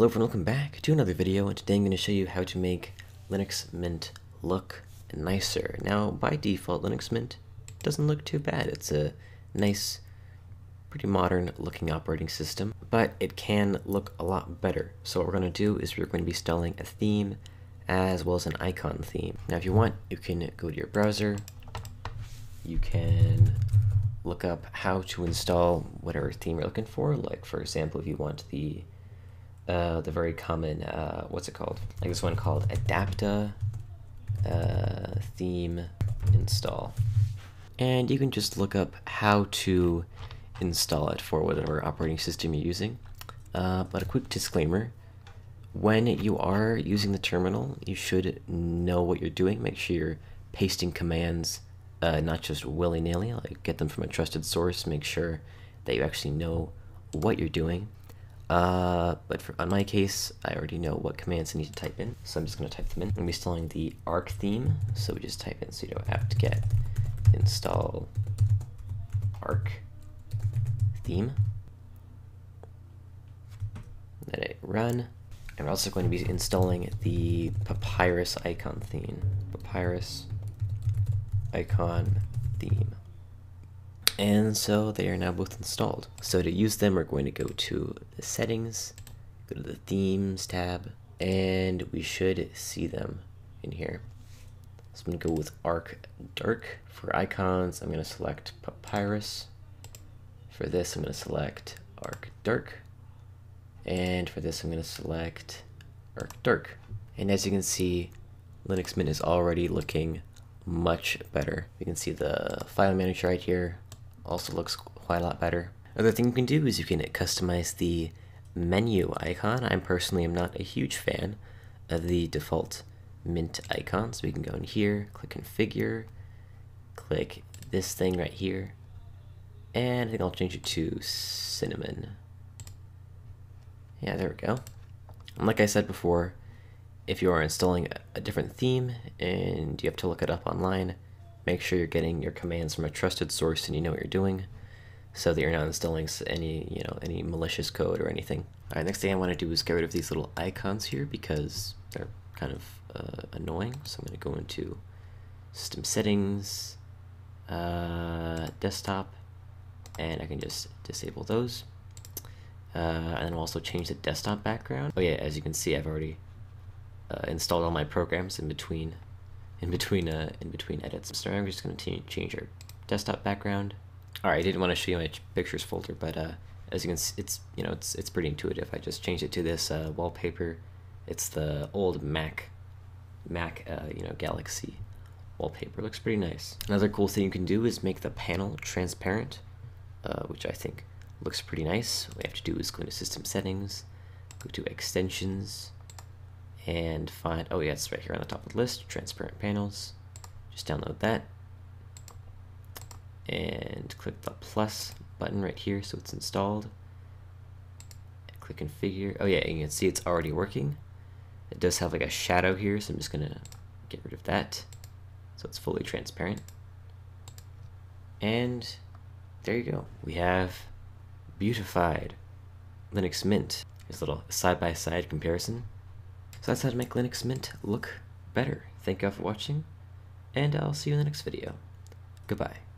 Hello everyone, welcome back to another video, and today I'm going to show you how to make Linux Mint look nicer. Now, by default, Linux Mint doesn't look too bad. It's a nice, pretty modern looking operating system, but it can look a lot better. So what we're going to do is we're going to be installing a theme as well as an icon theme. Now, if you want, you can go to your browser, you can look up how to install whatever theme you're looking for. Like, for example, if you want the uh, the very common, uh, what's it called? Like this one called Adapta uh, Theme Install. And you can just look up how to install it for whatever operating system you're using. Uh, but a quick disclaimer, when you are using the terminal, you should know what you're doing. Make sure you're pasting commands, uh, not just willy-nilly, like get them from a trusted source. Make sure that you actually know what you're doing. Uh, but for, on my case, I already know what commands I need to type in, so I'm just going to type them in. I'm installing the arc theme, so we just type in sudo apt-get install arc theme. Let it run. And we're also going to be installing the Papirus icon theme. Papirus icon. And so they are now both installed. So to use them, we're going to go to the settings, go to the themes tab, and we should see them in here. So I'm to go with Arc Dark. For icons, I'm to select Papirus. For this, I'm to select Arc Dark. And for this, I'm to select Arc Dark. And as you can see, Linux Mint is already looking much better. You can see the file manager right here, also looks quite a lot better. Other thing you can do is you can customize the menu icon. I personally am not a huge fan of the default Mint icon, so we can go in here, click configure, click this thing right here, and I think I'll change it to cinnamon. Yeah, there we go. And like I said before, if you are installing a different theme and you have to look it up online, Make sure you're getting your commands from a trusted source and you know what you're doing so that you're not installing any, you know, any malicious code or anything. All right, next thing I want to do is get rid of these little icons here because they're kind of uh, annoying. So I'm going to go into system settings, uh, desktop, and I can just disable those. Uh, and then I'll also change the desktop background. Oh yeah, as you can see, I've already uh, installed all my programs in between in between uh, in between edits. So I'm just going to change our desktop background. All right, I didn't want to show you my pictures folder, but uh, as you can see, it's you know it's it's pretty intuitive. I just changed it to this uh, wallpaper. It's the old Mac Mac uh, you know Galaxy wallpaper. Looks pretty nice. Another cool thing you can do is make the panel transparent, uh, which I think looks pretty nice. What we have to do is go into System Settings, go to Extensions, and find, oh yeah, it's right here on the top of the list, transparent panels. Just download that and click the plus button right here so it's installed. Click configure. Oh yeah, you can see it's already working. It does have like a shadow here, so I'm just gonna get rid of that so it's fully transparent. And there you go. We have beautified Linux Mint. Here's a little side-by-side -side comparison. So that's how to make Linux Mint look better. Thank you all for watching, and I'll see you in the next video. Goodbye.